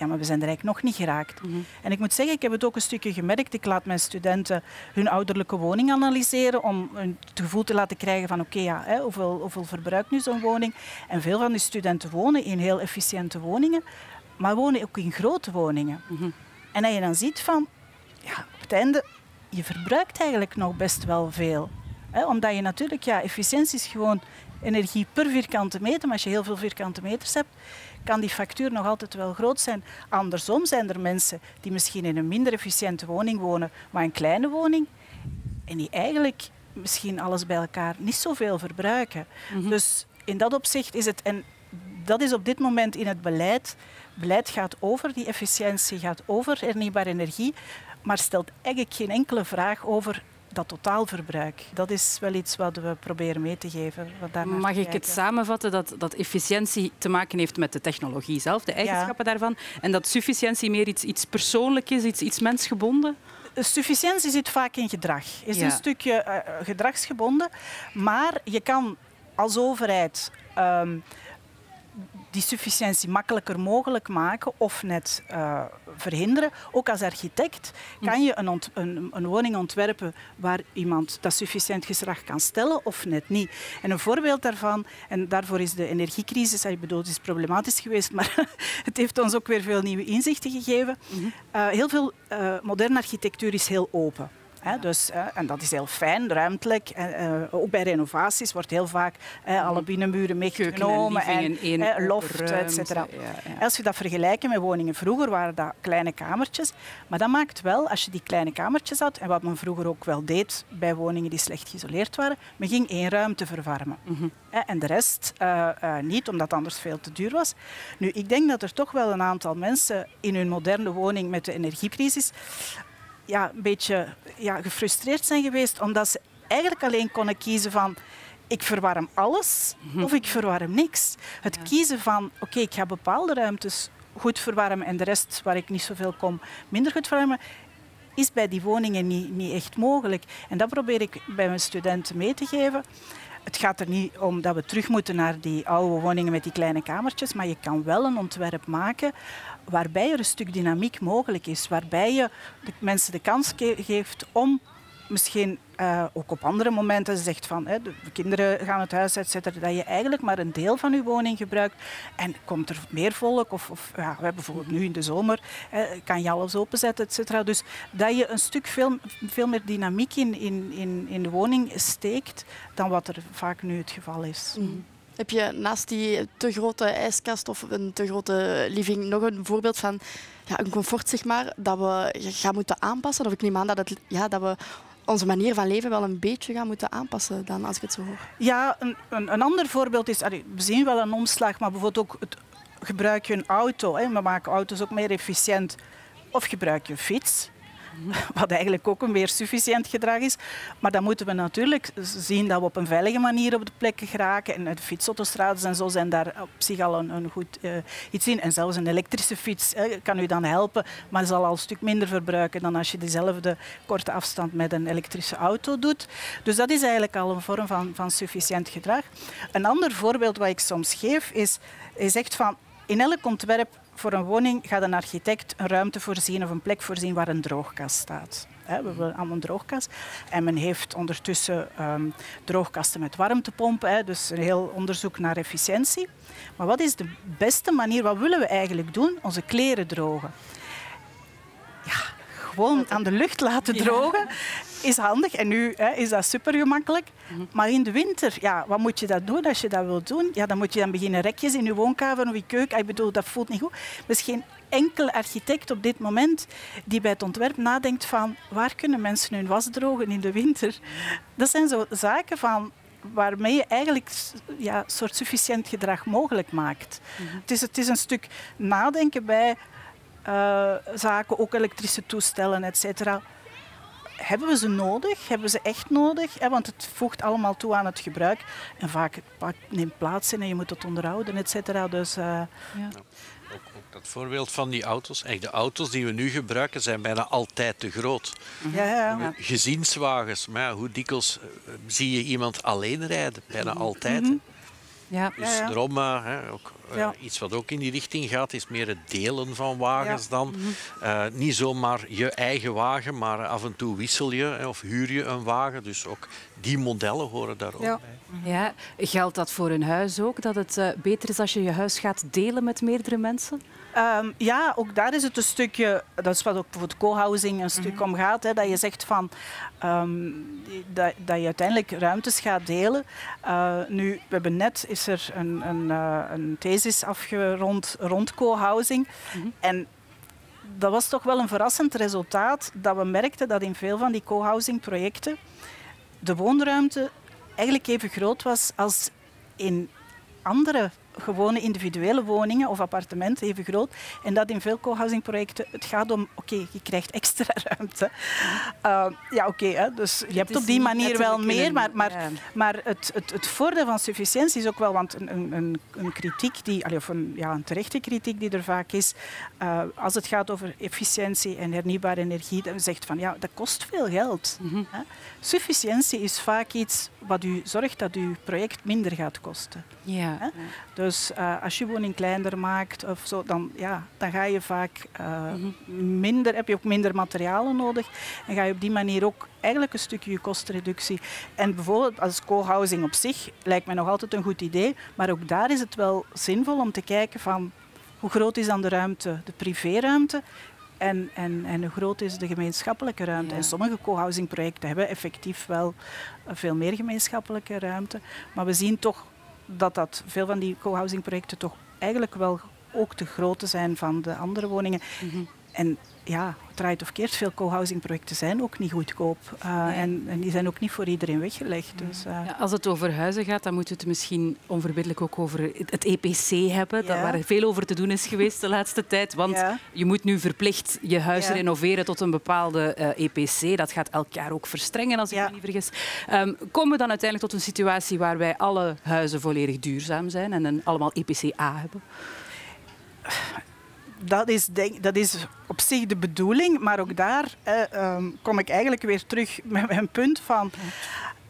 ja, maar we zijn er eigenlijk nog niet geraakt. Mm -hmm. En ik moet zeggen, ik heb het ook een stukje gemerkt. Ik laat mijn studenten hun ouderlijke woning analyseren om een gevoel te laten krijgen van oké, okay, ja, hè, hoeveel, hoeveel verbruikt nu zo'n woning? En veel van die studenten wonen in heel efficiënte woningen, maar wonen ook in grote woningen. Mm -hmm. En dat je dan ziet van, ja, op het einde, je verbruikt eigenlijk nog best wel veel. Hè, omdat je natuurlijk, ja, efficiëntie is gewoon energie per vierkante meter, maar als je heel veel vierkante meters hebt, kan die factuur nog altijd wel groot zijn. Andersom zijn er mensen die misschien in een minder efficiënte woning wonen, maar een kleine woning, en die eigenlijk misschien alles bij elkaar niet zoveel verbruiken. Mm -hmm. Dus in dat opzicht is het, en dat is op dit moment in het beleid, beleid gaat over die efficiëntie, gaat over hernieuwbare energie, maar stelt eigenlijk geen enkele vraag over dat totaalverbruik. Dat is wel iets wat we proberen mee te geven. Mag ik het samenvatten dat, dat efficiëntie te maken heeft met de technologie zelf, de eigenschappen ja. daarvan, en dat sufficiëntie meer iets, iets persoonlijk is, iets, iets mensgebonden? Sufficiëntie zit vaak in gedrag. Is ja. een stukje uh, gedragsgebonden, maar je kan als overheid um, die sufficiëntie makkelijker mogelijk maken of net uh, verhinderen. Ook als architect kan je een, een, een, woning ontwerpen waar iemand dat sufficiënt gedrag kan stellen of net niet. En een voorbeeld daarvan, en daarvoor is de energiecrisis, ik bedoel, het is problematisch geweest, maar het heeft ons ook weer veel nieuwe inzichten gegeven. Mm -hmm. uh, heel veel uh, moderne architectuur is heel open. Dus, uh, en dat is heel fijn, ruimtelijk. Uh, ook bij renovaties wordt heel vaak alle binnenmuren meegenomen en, en loft, et cetera. Als je dat vergelijkt met woningen vroeger, waren dat kleine kamertjes. Maar dat maakt wel, als je die kleine kamertjes had, en wat men vroeger ook wel deed bij woningen die slecht geïsoleerd waren, men ging één ruimte verwarmen. Mm -hmm. En de rest niet, omdat anders veel te duur was. Nu, ik denk dat er toch wel een aantal mensen in hun moderne woning met de energiecrisis ja, een beetje ja, gefrustreerd zijn geweest omdat ze eigenlijk alleen konden kiezen van ik verwarm alles mm-hmm. of ik verwarm niks. Het ja. kiezen van oké, okay, ik ga bepaalde ruimtes goed verwarmen en de rest waar ik niet zoveel kom minder goed verwarmen, is bij die woningen niet, niet echt mogelijk. En dat probeer ik bij mijn studenten mee te geven. Het gaat er niet om dat we terug moeten naar die oude woningen met die kleine kamertjes, maar je kan wel een ontwerp maken waarbij er een stuk dynamiek mogelijk is, waarbij je de mensen de kans geeft om misschien uh, ook op andere momenten zegt van hè, de kinderen gaan het huis uitzetten, dat je eigenlijk maar een deel van je woning gebruikt en komt er meer volk of, of ja, we hebben bijvoorbeeld nu in de zomer hè, kan je alles openzetten, et. Dus dat je een stuk veel, veel meer dynamiek in, in, in, in de woning steekt dan wat er vaak nu het geval is. Mm. Heb je naast die te grote ijskast of een te grote living nog een voorbeeld van ja, een comfort zeg maar, dat we gaan moeten aanpassen? Of ik neem aan dat, ja, dat we onze manier van leven wel een beetje gaan moeten aanpassen dan, als ik het zo hoor. Ja, een, een, een ander voorbeeld is, we zien wel een omslag, maar bijvoorbeeld ook het, gebruik je een auto. Hè. We maken auto's ook meer efficiënt. Of gebruik je een fiets. wat eigenlijk ook een weer sufficiënt gedrag is. Maar dan moeten we natuurlijk zien dat we op een veilige manier op de plekken geraken. En de fietsautostrades en zo zijn daar op zich al een, een goed uh, iets in. En zelfs een elektrische fiets kan u dan helpen, maar zal al een stuk minder verbruiken dan als je dezelfde korte afstand met een elektrische auto doet. Dus dat is eigenlijk al een vorm van, van sufficiënt gedrag. Een ander voorbeeld wat ik soms geef is, je zegt van in elk ontwerp voor een woning gaat een architect een ruimte voorzien of een plek voorzien waar een droogkast staat. We hebben allemaal een droogkast. En men heeft ondertussen um, droogkasten met warmtepompen, dus een heel onderzoek naar efficiëntie. Maar wat is de beste manier, wat willen we eigenlijk doen? Onze kleren drogen. Gewoon aan de lucht laten drogen is handig. En nu hè, is dat super gemakkelijk. Mhm. Maar in de winter, ja, wat moet je dat doen als je dat wilt doen? Ja, dan moet je dan beginnen rekjes in je woonkamer of je keuken. Ik bedoel, dat voelt niet goed. Is geen enkele architect op dit moment die bij het ontwerp nadenkt van waar kunnen mensen hun was drogen in de winter. Dat zijn zo zaken van waarmee je eigenlijk ja, soort sufficiënt gedrag mogelijk maakt. Mhm. het, is, het is een stuk nadenken bij uh, zaken, ook elektrische toestellen, et cetera hebben we ze nodig? Hebben we ze echt nodig? Want het voegt allemaal toe aan het gebruik. En vaak neemt plaats in en je moet het onderhouden, et cetera. Dus, uh, ja. Ook, ook, dat voorbeeld van die auto's. Echt, de auto's die we nu gebruiken zijn bijna altijd te groot. Ja, ja. Gezinswagens, maar ja, hoe dikwijls eh, zie je iemand alleen rijden? Bijna mhm. altijd. Mm ja. Dus ja, daarom uh, ook, uh, iets wat ook in die richting gaat, is meer het delen van wagens dan. Uh, niet zomaar je eigen wagen, maar af en toe wissel je hè, of huur je een wagen. Dus ook die modellen horen daar ook bij. Ja. Geldt dat voor een huis ook? Dat het beter is als je je huis gaat delen met meerdere mensen? Um, ja, ook daar is het een stukje, dat is wat ook bijvoorbeeld co-housing een stuk mm om gaat, hè, dat je zegt van um, dat, dat je uiteindelijk ruimtes gaat delen. Uh, nu, we hebben net is er een, een, uh, een thesis afgerond rond co-housing. Mm -hmm. En dat was toch wel een verrassend resultaat dat we merkten dat in veel van die co-housing projecten de woonruimte eigenlijk even groot was als in andere gewone individuele woningen of appartementen even groot. En dat in veel co-housing projecten, het gaat om, oké, je krijgt extra ruimte. Uh, ja, oké, okay, dus je hebt op die manier wel meer, maar, maar, maar het, het, het voordeel van sufficiëntie is ook wel, want een, een, een kritiek, die, of een, ja, een terechte kritiek die er vaak is, uh, als het gaat over efficiëntie en hernieuwbare energie, dan zegt van, ja, dat kost veel geld. Mm -hmm. Sufficiëntie is vaak iets wat u zorgt dat uw project minder gaat kosten. Ja. Dus uh, als je woning kleiner maakt of zo, dan, ja, dan ga je vaak uh, mm-hmm. minder, heb je ook minder materialen nodig en ga je op die manier ook eigenlijk een stukje je kostreductie. En bijvoorbeeld als co-housing op zich lijkt mij nog altijd een goed idee, maar ook daar is het wel zinvol om te kijken van hoe groot is dan de ruimte, de privéruimte en, en, en hoe groot is de gemeenschappelijke ruimte. En sommige co-housing projecten hebben effectief wel veel meer gemeenschappelijke ruimte. Maar we zien toch dat, dat veel van die co-housing projecten toch eigenlijk wel ook de grootte zijn van de andere woningen. Mm En ja, draait of keert, veel co-housing projecten zijn ook niet goedkoop. Uh, en, en, die zijn ook niet voor iedereen weggelegd. Dus, uh. ja, als het over huizen gaat, dan moeten we het misschien onverbiddelijk ook over het EPC hebben. Ja. waar veel over te doen is geweest de laatste tijd. Want ja. je moet nu verplicht je huis renoveren tot een bepaalde uh, eh, EPC. Dat gaat elk jaar ook verstrengen, als ik me niet vergis. Um, komen we dan uiteindelijk tot een situatie waar wij alle huizen volledig duurzaam zijn en een, allemaal EPC A hebben? Dat is, denk, dat is op zich de bedoeling, maar ook daar eh, kom ik eigenlijk weer terug met mijn punt van...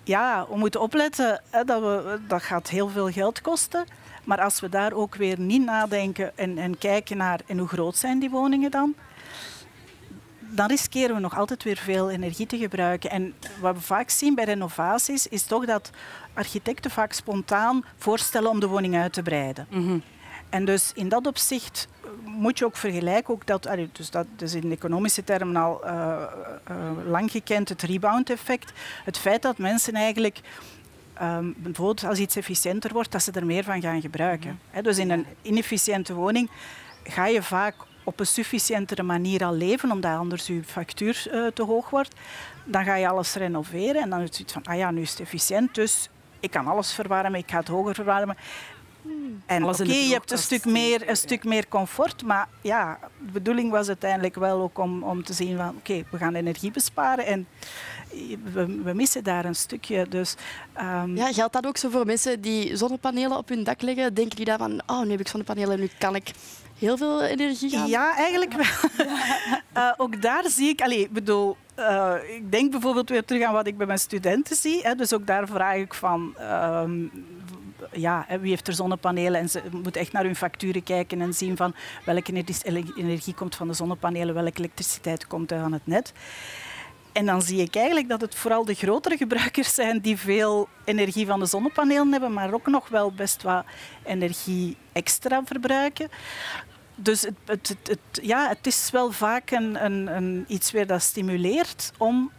Ja, we moeten opletten, dat, we, dat gaat heel veel geld kosten. Maar als we daar ook weer niet nadenken en, en kijken naar en hoe groot zijn die woningen dan, dan riskeren we nog altijd weer veel energie te gebruiken. En wat we vaak zien bij renovaties is toch dat architecten vaak spontaan voorstellen om de woning uit te breiden. -hmm. En dus in dat opzicht moet je ook vergelijken, ook dat, dus dat is in economische termen al uh, uh, lang gekend, het rebound-effect. Het feit dat mensen eigenlijk, um, bijvoorbeeld als iets efficiënter wordt, dat ze er meer van gaan gebruiken. Dus in een inefficiënte woning ga je vaak op een sufficiëntere manier al leven, omdat anders je factuur uh, te hoog wordt. Dan ga je alles renoveren en dan is het zoiets van, ah ja, nu is het efficiënt, dus ik kan alles verwarmen, ik ga het hoger verwarmen. En oké, je hebt een stuk, meer, een stuk meer comfort, maar ja, de bedoeling was uiteindelijk wel ook om, om te zien van oké, we gaan energie besparen en we, we missen daar een stukje. Dus ehm, Ja, geldt dat ook zo voor mensen die zonnepanelen op hun dak leggen? Denken die dan van, oh, nu heb ik zonnepanelen, nu kan ik heel veel energie gaan? Ja, eigenlijk wel. Eh, ook daar zie ik, allee, ik bedoel, eh, ik denk bijvoorbeeld weer terug aan wat ik bij mijn studenten zie. Hè, dus ook daar vraag ik van, ehm, ja, wie heeft er zonnepanelen? En ze moeten echt naar hun facturen kijken en zien van welke energie, komt van de zonnepanelen, welke elektriciteit komt aan het net. En dan zie ik eigenlijk dat het vooral de grotere gebruikers zijn die veel energie van de zonnepanelen hebben, maar ook nog wel best wat energie extra verbruiken. Dus het, het, ja, het is wel vaak een, een, iets weer dat stimuleert om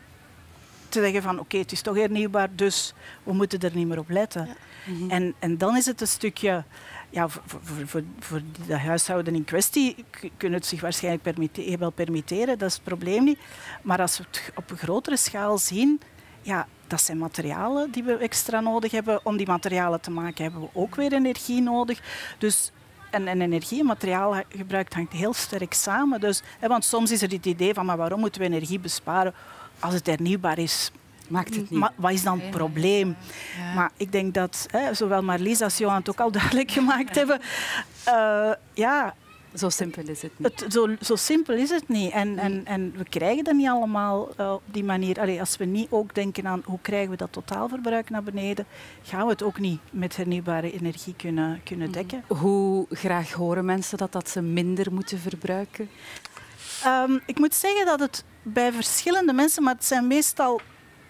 te zeggen van oké, het is toch hernieuwbaar, dus we moeten er niet meer op letten. en, en dan is het een stukje, ja, voor, voor, voor, voor de huishouden in kwestie kunnen het zich waarschijnlijk permitte- wel permitteren, dat is het probleem niet. Maar als we het op een grotere schaal zien, ja, dat zijn materialen die we extra nodig hebben. Om die materialen te maken hebben we ook weer energie nodig. Dus en, en energie en materiaalgebruik hangt heel sterk samen. Dus, hè, want soms is er het idee van maar waarom moeten we energie besparen als het hernieuwbaar is? Maakt het niet. Maar wat is dan het probleem? Maar ik denk dat hè, zowel Marlies als Johan het ook al duidelijk gemaakt hebben. eh, ja, Zo simpel is het niet. het, zo, zo simpel is het niet. En, en, en we krijgen dat niet allemaal eh, op die manier. Allee, als we niet ook denken aan hoe krijgen we dat totaalverbruik naar beneden, gaan we het ook niet met hernieuwbare energie kunnen, kunnen dekken. Hoe graag horen mensen dat, dat ze minder moeten verbruiken? Ehm, ik moet zeggen dat het bij verschillende mensen, maar het zijn meestal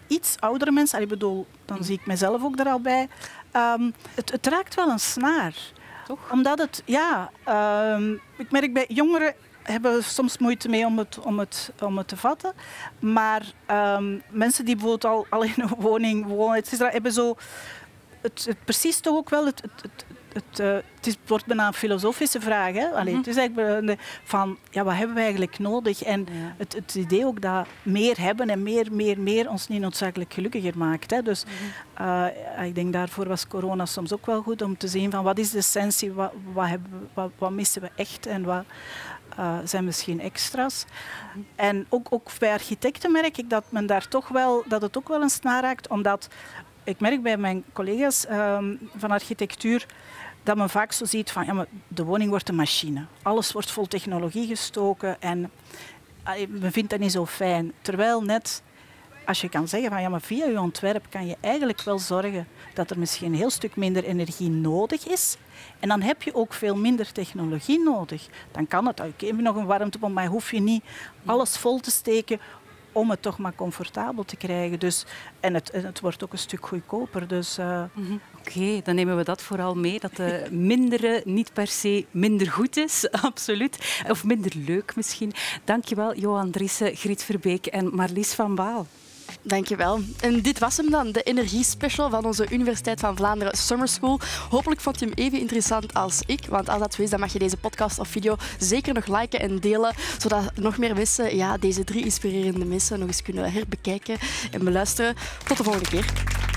iets oudere mensen, ik bedoel, dan zie ik mezelf ook er al bij, ehm, het, het raakt wel een snaar. Toch? Omdat het, ja, ehm, ik merk bij jongeren hebben soms moeite mee om het, om het, om het te vatten. Maar ehm, mensen die bijvoorbeeld al, al in een woning wonen, et cetera, hebben zo het, het precies toch ook wel het, het, het, het, eh, het is, wordt bijna een filosofische vraag. Hè? Allee, Het is eigenlijk van ja, wat hebben we eigenlijk nodig? En Ja. het, het idee ook dat meer hebben en meer, meer, meer ons niet noodzakelijk gelukkiger maakt. Hè? Dus eh, ik denk daarvoor was corona soms ook wel goed om te zien van wat is de essentie, wat, wat, hebben wat, wat missen we echt en wat eh, zijn misschien extra's. En ook, ook bij architecten merk ik dat men daar toch wel, dat het ook wel een snaar raakt, omdat ik merk bij mijn collega's ehm, van architectuur dat men vaak zo ziet van ja, maar de woning wordt een machine. Alles wordt vol technologie gestoken en men vindt dat niet zo fijn. Terwijl net als je kan zeggen van ja, maar via je ontwerp kan je eigenlijk wel zorgen dat er misschien een heel stuk minder energie nodig is. En dan heb je ook veel minder technologie nodig. Dan kan het, oké, je nog een warmtepomp, maar hoef je niet alles vol te steken om het toch maar comfortabel te krijgen. Dus, en, het, en het wordt ook een stuk goedkoper. Dus, eh, Oké, dan nemen we dat vooral mee. Dat de mindere niet per se minder goed is, absoluut. Of minder leuk misschien. Dankjewel, Johan Driessen, Griet Verbeek en Marlies van Baal. Dankjewel. En dit was hem dan, de energiespecial van onze Universiteit van Vlaanderen Summer School. Hopelijk vond je hem even interessant als ik. Want als dat zo is, dan mag je deze podcast of video zeker nog liken en delen. Zodat nog meer mensen ja, deze drie inspirerende mensen nog eens kunnen herbekijken en beluisteren. Tot de volgende keer.